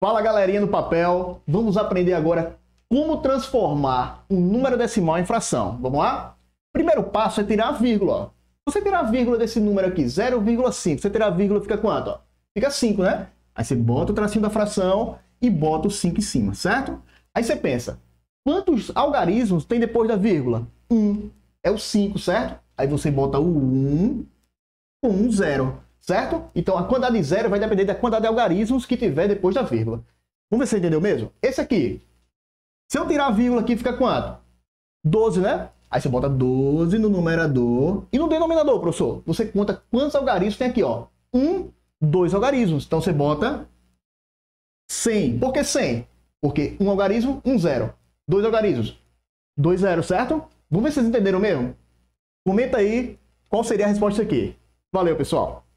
Fala galerinha do papel, vamos aprender agora como transformar um número decimal em fração. Vamos lá? Primeiro passo é tirar a vírgula. Você tirar a vírgula desse número aqui, 0,5, você tirar a vírgula fica quanto? Fica 5, né? Aí você bota o tracinho da fração e bota o 5 em cima, certo? Aí você pensa, quantos algarismos tem depois da vírgula? 1. Um. É o 5, certo? Aí você bota o 1 um, com um zero certo? Então a quantidade de zero vai depender da quantidade de algarismos que tiver depois da vírgula. Vamos ver se você entendeu mesmo? Esse aqui, se eu tirar a vírgula aqui, fica quanto? 12, né? Aí você bota 12 no numerador. E no denominador, professor, você conta quantos algarismos tem aqui, ó. Um, dois algarismos. Então você bota 100. Por que 100? Porque um algarismo, um zero. Dois algarismos, dois zero, certo? Vamos ver se vocês entenderam mesmo? Comenta aí qual seria a resposta aqui. Valeu, pessoal!